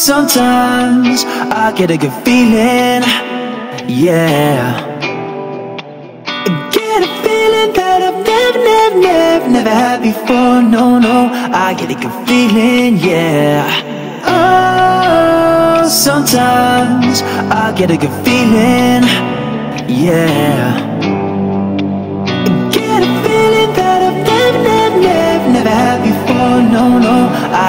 sometimes I get a good feeling, yeah. Get a feeling that I've never, never, never, never had before. No, no, I get a good feeling, yeah. Oh, sometimes I get a good feeling, yeah.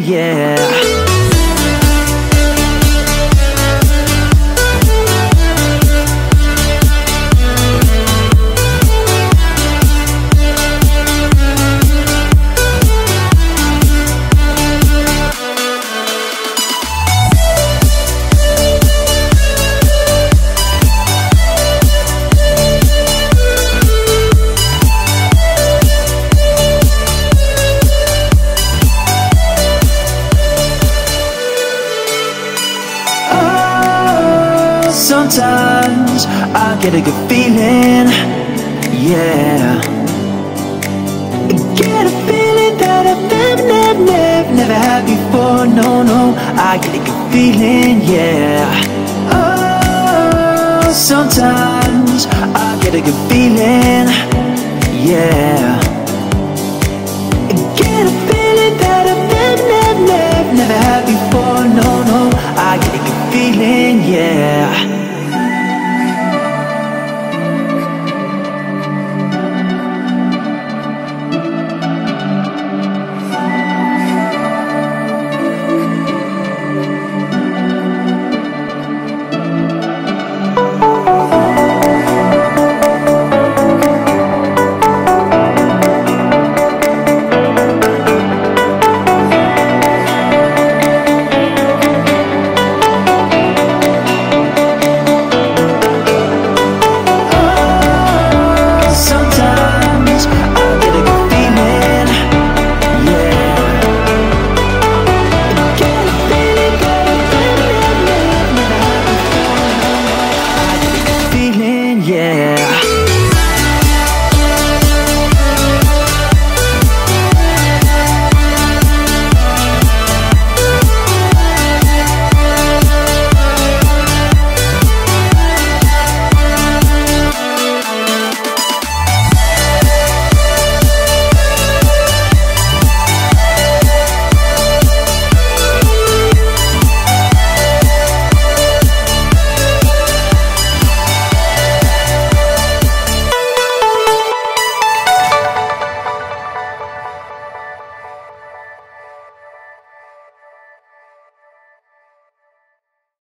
Yeah. Sometimes I get a good feeling, yeah. I get a feeling that I've never, never, never, never had before. No, no, I get a good feeling, yeah. Oh, sometimes I get a good feeling, yeah.